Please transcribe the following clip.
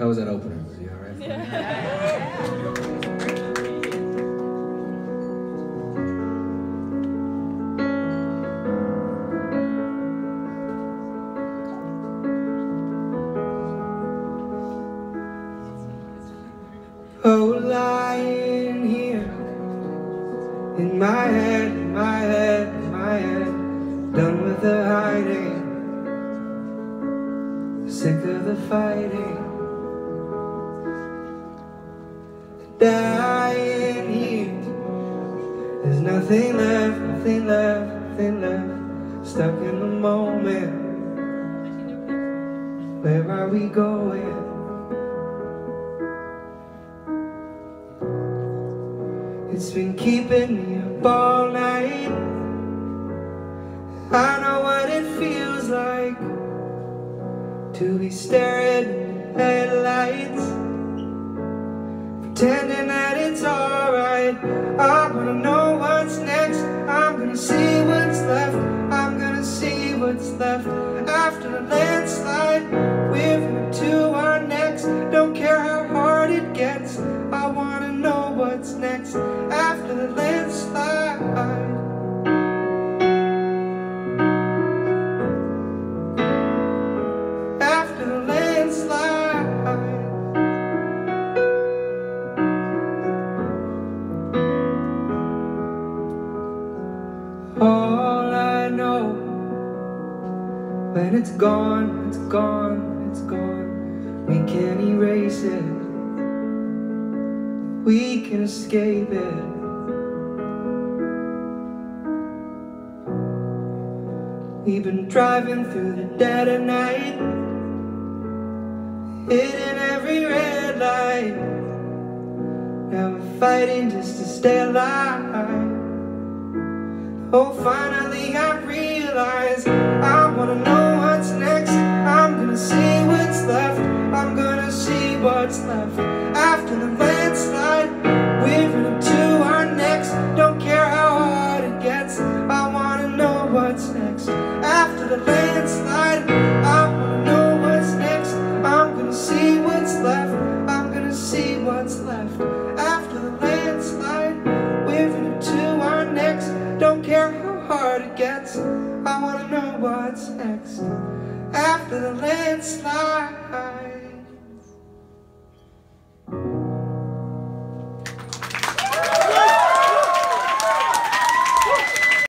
How was that opener? Was he all right? Yeah. Oh, lying here in my head, in my head, in my head, done with the hiding, sick of the fighting, dying here. There's nothing left, nothing left, nothing left, stuck in the moment. Where are we going? It's been keeping me up all night I know what it feels like To be staring I wanna know what's next. I'm gonna see what's left. I'm gonna see what's left After the landslide. We're to our necks Don't care how hard it gets. I wanna when it's gone, it's gone, it's gone. We can't erase it we can escape it. We've been driving through the dead of night, hitting every red light. Now we're fighting just to stay alive. Oh, finally I realize I wanna know the landslide. I wanna know what's next. I'm gonna see what's left. I'm gonna see what's left after the landslide. We're up to our necks. Don't care how hard it gets. I wanna know what's next after the landslide.